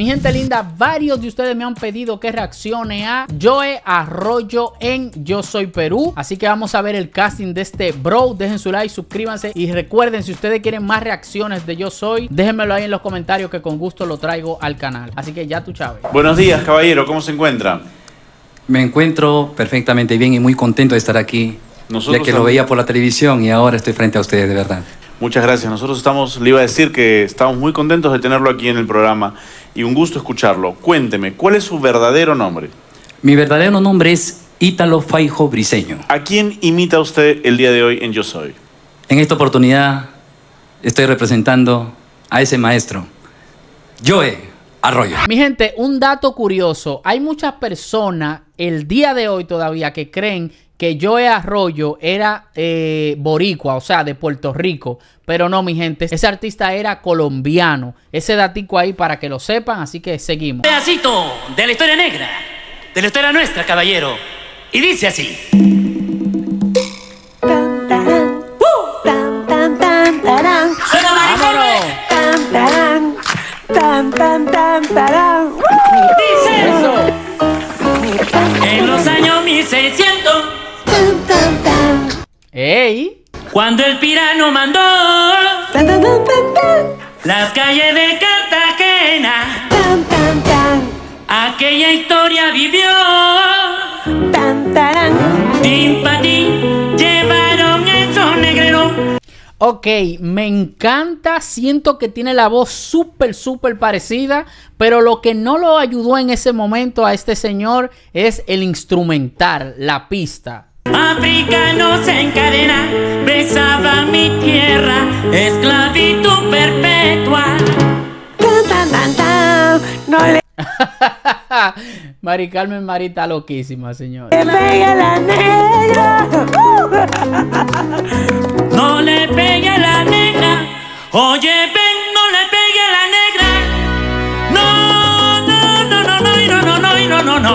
Mi gente linda, varios de ustedes me han pedido que reaccione a Joe Arroyo en Yo Soy Perú. Así que vamos a ver el casting de este bro. Dejen su like, suscríbanse y recuerden, si ustedes quieren más reacciones de Yo Soy, déjenmelo ahí en los comentarios que con gusto lo traigo al canal. Así que ya tú, Chávez. Buenos días, caballero. ¿Cómo se encuentra? Me encuentro perfectamente bien y muy contento de estar aquí. Nosotros ya que lo veía por la televisión y ahora estoy frente a ustedes, de verdad. Muchas gracias. Nosotros estamos, le iba a decir que estamos muy contentos de tenerlo aquí en el programa y un gusto escucharlo. Cuénteme, ¿cuál es su verdadero nombre? Mi verdadero nombre es Ítalo Faijo Briseño. ¿A quién imita usted el día de hoy en Yo Soy? En esta oportunidad estoy representando a ese maestro, Joe Arroyo. Mi gente, un dato curioso. Hay muchas personas el día de hoy todavía que creen que Joe Arroyo era eh, boricua, o sea, de Puerto Rico. Pero no, mi gente, ese artista era colombiano. Ese datico ahí para que lo sepan, así que seguimos. pedacito de la historia negra, de la historia nuestra, caballero. Y dice así. Tan, tarán. Tan, tan, tan, tarán. ¡Suena ¡Vámonos! Tan, tarán. Tan, tan, tan, tarán. Dice Eso. En los años 1600, Tan, tan, tan. ¡Ey! cuando el pirano mandó Tan, tan, tan, las calles de Cartagena, Tan, tan, tan. aquella historia vivió. Tim pa' tim, llevaron esos negreros. Ok, me encanta, siento que tiene la voz súper, súper parecida, pero lo que no lo ayudó en ese momento a este señor es el instrumental, la pista. Africanos en cadena besaban mi tierra, esclavitud perpetua. Tan, tan, tan, tan. No le Mari Carmen Marita loquísima, señor. pegue a la negra. No le pegue a la negra. Oye, ven, no le pegue a la negra. No, no, no, no, no, no, no, no, no, no.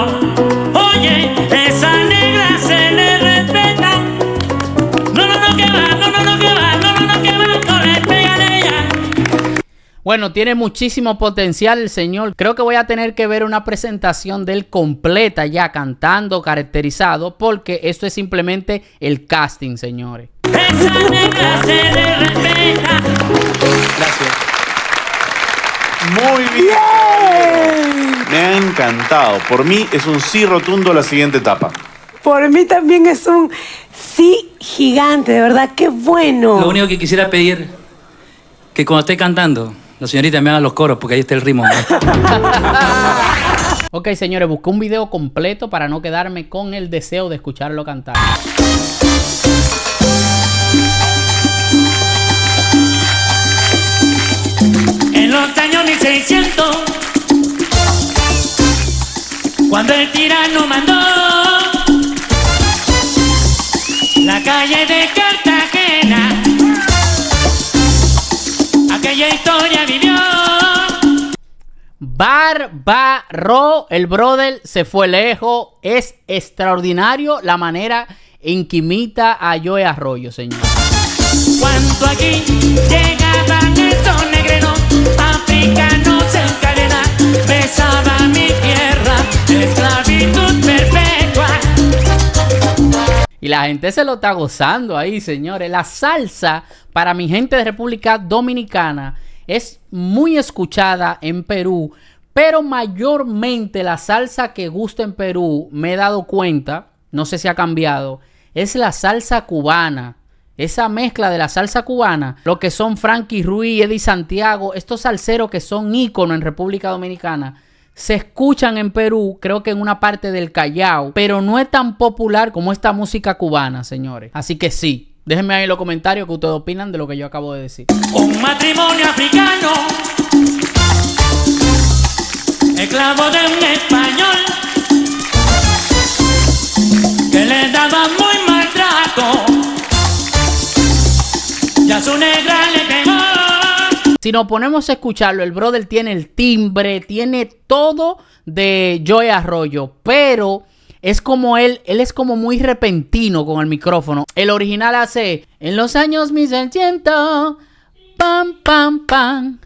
Bueno, tiene muchísimo potencial el señor. Creo que voy a tener que ver una presentación de él completa ya cantando, caracterizado, porque esto es simplemente el casting, señores. Esa negra se le respeta. Gracias. Muy bien. Me ha encantado. Por mí es un sí rotundo la siguiente etapa. Por mí también es un sí gigante, de verdad, qué bueno. Lo único que quisiera pedir que cuando esté cantando, la señorita me haga los coros porque ahí está el ritmo. Ok, señores, busqué un video completo para no quedarme con el deseo de escucharlo cantar. En los años 1600, cuando el tirano mandó historia vivió. Bárbaro, el brother se fue lejos. Es extraordinario la manera en que imita a Joe Arroyo, señor. Cuando aquí llegaban esos negreros, africanos en cadena, besaban mi tierra, esclavitud perpetua. Y la gente se lo está gozando ahí, señores. La salsa para mi gente de República Dominicana es muy escuchada en Perú, pero mayormente la salsa que gusta en Perú, me he dado cuenta, no sé si ha cambiado, es la salsa cubana. Esa mezcla de la salsa cubana, lo que son Frankie Ruiz, Eddie Santiago, estos salseros que son íconos en República Dominicana, se escuchan en Perú, creo que en una parte del Callao, pero no es tan popular como esta música cubana, señores. Así que sí, déjenme ahí en los comentarios que ustedes opinan de lo que yo acabo de decir. Un matrimonio africano, esclavo de un español, que le daba muy maltrato, y a su negra le pegó. Si nos ponemos a escucharlo, el brother tiene el timbre, tiene todo de Joey Arroyo, pero es como él, él es como muy repentino con el micrófono. El original hace en los años 1600, pam, pam, pam,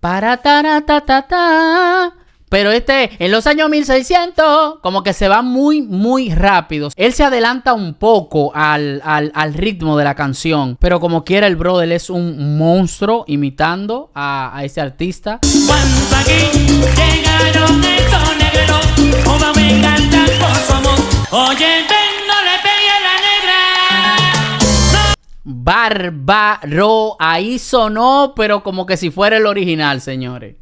Para ta Pero este, en los años 1600, como que se va muy, muy rápido. Él se adelanta un poco al, al, al ritmo de la canción. Pero como quiera, el brother es un monstruo imitando a, a ese artista. Bárbaro. Ahí sonó, pero como que si fuera el original, señores.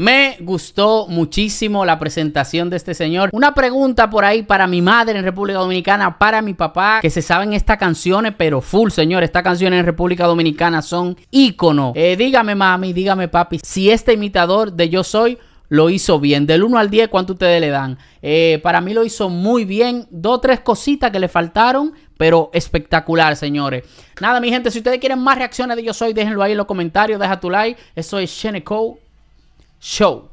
Me gustó muchísimo la presentación de este señor. Una pregunta por ahí para mi madre en República Dominicana, para mi papá, que se saben estas canciones, pero full, señor. Estas canciones en República Dominicana son ícono. Eh, dígame, mami, dígame, papi, si este imitador de Yo Soy lo hizo bien. Del 1 al 10, ¿cuánto ustedes le dan? Eh, para mí lo hizo muy bien. Dos tres cositas que le faltaron, pero espectacular, señores. Nada, mi gente, si ustedes quieren más reacciones de Yo Soy, déjenlo ahí en los comentarios. Deja tu like. Eso es Sheneco Show.